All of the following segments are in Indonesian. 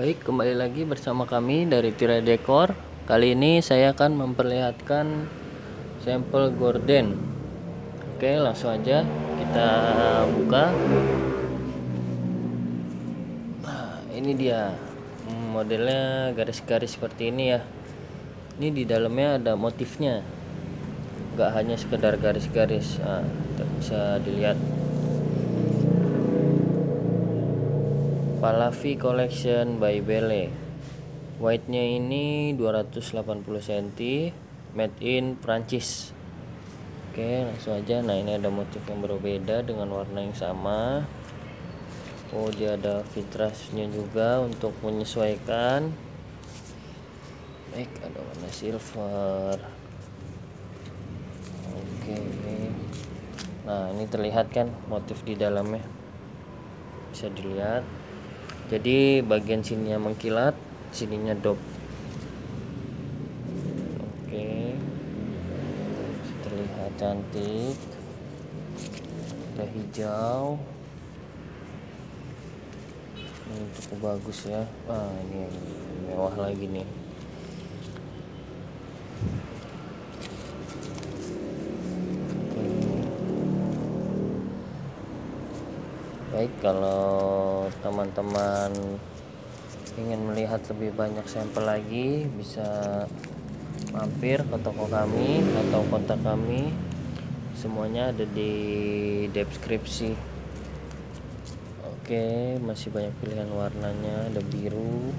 Baik, kembali lagi bersama kami dari Tirai Dekor. Kali ini saya akan memperlihatkan sampel gorden. Oke, langsung aja kita buka. Nah, ini dia. Hmm, modelnya garis-garis seperti ini ya. Ini di dalamnya ada motifnya. Gak hanya sekedar garis-garis. Nah, bisa dilihat Palavi Collection by Belle white nya ini 280 cm made in Prancis. Oke langsung aja. Nah ini ada motif yang berbeda dengan warna yang sama. Oh dia ada fitrasnya juga untuk menyesuaikan. Baik ada warna silver. Oke. Nah ini terlihat kan motif di dalamnya. Bisa dilihat jadi bagian sininya mengkilat sininya dop. Oke. Terlihat cantik. Ada hijau. Ini cukup bagus ya. Ah ini mewah lagi nih baik kalau teman-teman ingin melihat lebih banyak sampel lagi bisa mampir ke toko kami atau kontak kami. Semuanya ada di deskripsi. Oke masih banyak pilihan warnanya ada biru.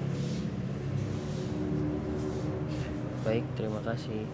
Baik terima kasih